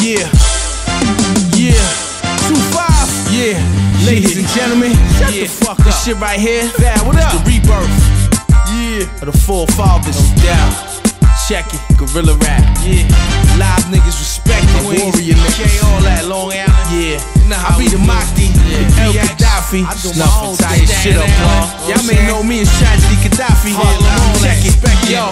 Yeah. Yeah. Two five. Yeah. Ladies and gentlemen, shut Yeah. the fuck up. This shit right here, Val, what up? the rebirth Yeah. of the forefathers. Down. Check it, gorilla rap. Yeah. Live niggas respect the warrior niggas. all that Long Island. Yeah. I be the. Mahdi, Yeah. El. Khadafi. I do my own thing. shit up. Island. Y'all may know me as Tragedy Khadafi. Harlem. Check it. Yo,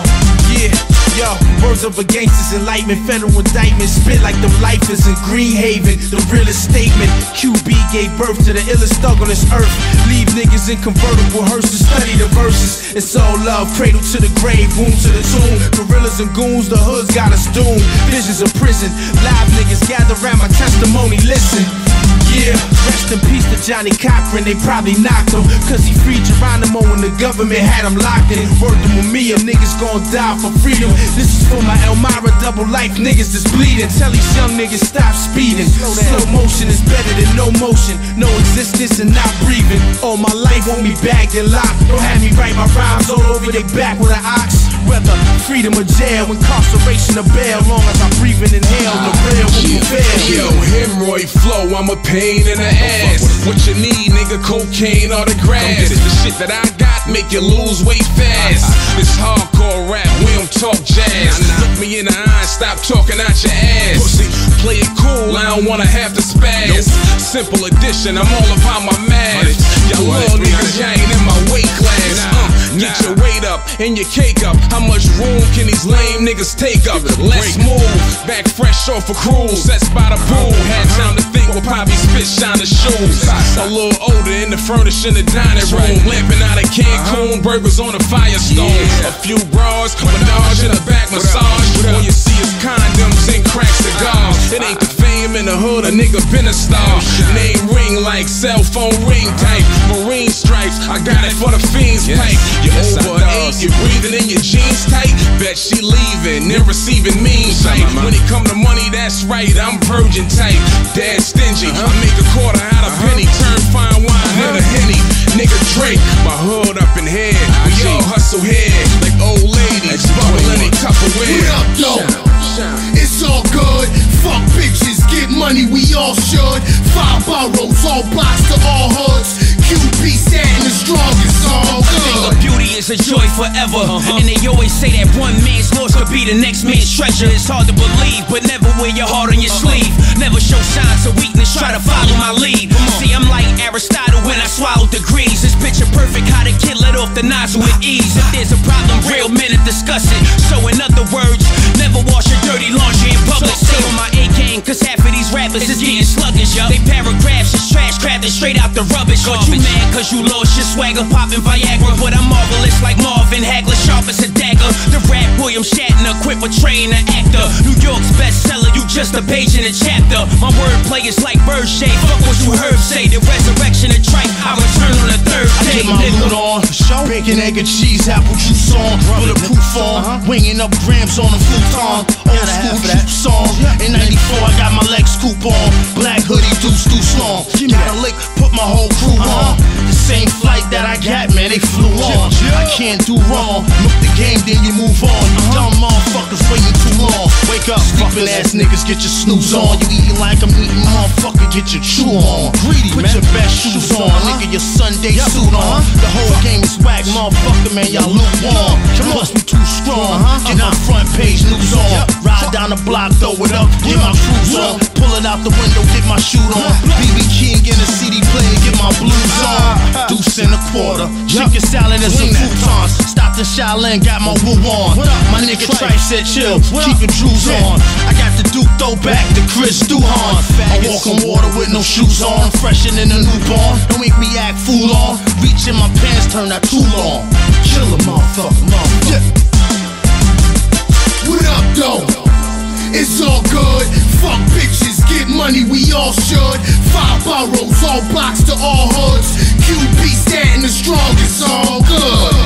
yeah, yo. Words of a gangster's enlightenment. Federal indictment. Spit like them lifers in Greenhaven. The realest statement. QB gave birth to the illest thug on this earth. Leave niggas in convertible hearses. Study the verses. It's all love. Cradle to the grave. Boom to the tomb. Gorillas and goons. The hood's got us doomed. Visions of prison. Live niggas gather around my testimony. Johnnie Cochran. They probably knocked him. Cause he freed Geronimo when the government had him locked in. Word to Mumia, niggas gon' die for freedom. This is for my Elmira double life niggas that's bleeding. Tell these young niggas stop speeding. Slow motion is better than no motion. No existence and not breathing. All my life want me bagged and locked. Don't have me write my rhymes all over their back with an ox. Whether freedom or jail, incarceration or bail. Long as I breathe and inhale, the real I'm a pain in the ass. What you need, nigga, cocaine or the grass. The shit that I got make you lose weight fast. This hardcore rap, we don't talk jazz. Look me in the eye, stop talking out your ass. Pussy, play it cool, I don't wanna have to spaz. Simple addition, I'm all about my math. Y'all love niggas, y'all ain't in my weight class. Uh, get your weight up and your cake up. How much room can these lame niggas take up? Let's move. Back fresh off a cruise, sets by the pool. Had time to think while Poppy spit shine the shoes. A little older in the furnish in the dining room. Lamping out of Cancun, burgers on a firestone. A few bras, menage in the back massage. All you see is condoms and crack cigars. It ain't the fame in the hood, a nigga been a star. Name ring like cell phone ring type. Marine stripes, I got it for the fiends pipe. You over Bet she leaving, then receiving mean sight. When it come to money, that's right, I'm virgin type. Dad stingy, uh-huh. I make a quarter out of uh-huh. penny. Turn fine wine into uh-huh. henny. Nigga Drake, my hood up in here. We all hustle here, like old ladies, bubbling in Tupperware. What up, though? It's all good. Fuck bitches, get money, we all should. Five boroughs, all blocks to all hoods. A joy forever. And they always say that one man's loss could be the next man's treasure. It's hard to believe, but never wear your heart on your sleeve. Never show signs of weakness, try to follow my lead. See, I'm like Aristotle when I swallow degrees. It's picture perfect how the kid let off the nozzle with ease. If there's a problem, real men to discuss it. So, in other words, never wash your dirty laundry in public. Stay on my A game, cause half rappers is getting sluggish, yo. They paragraphs is trash, crafted straight out the rubbish. But you mad cause you lost your swagger, popping Viagra. But I'm marvelous like Marvin Hagler, sharp as a dagger. The rap William Shatner, quit portraying an actor. New York's bestseller, you just a page in a chapter. My wordplay is like bird shade. Fuck what you heard say. The resurrection of tripe, I return on the third I day. get my nigga. on. Bacon, egg, and cheese, apple juice on. Bulletproof on. Uh-huh. Winging up grams on a futon. Old school got coupe on. Black hoodie, deuce, deuce long. Got a lick, put my whole crew on. The same flight that I got, man, they flew on. I can't do wrong. Look the game, then you move on. You dumb motherfuckers waiting too long. Wake up, sleeping ass niggas, get your snooze on. You eating like I'm eating, motherfucker, get your chew on. Greedy, Put your best shoes on, nigga, your Sunday suit on. The whole game is whack, motherfucker, man, y'all lukewarm. Plus we too strong. Get on front page news on. Ride down the block, throw it up, get my cruise on. Pull it out the window, get my shoot on. BB King in the CD player, get my blues on. Deuce in a quarter, chicken salad and some croutons. Stopped in Shaolin, got my woo on. My nigga Trife said chill, keep your jewels on. I got the Duke throwback, the Chris Duhon. I walk on water with no shoes on, fresher than a newborn. Don't make me act fool on. Reach in my pants, turn out too long. Kill a motherfucker, motherfucker. All hoods. QB standing the strongest, all good.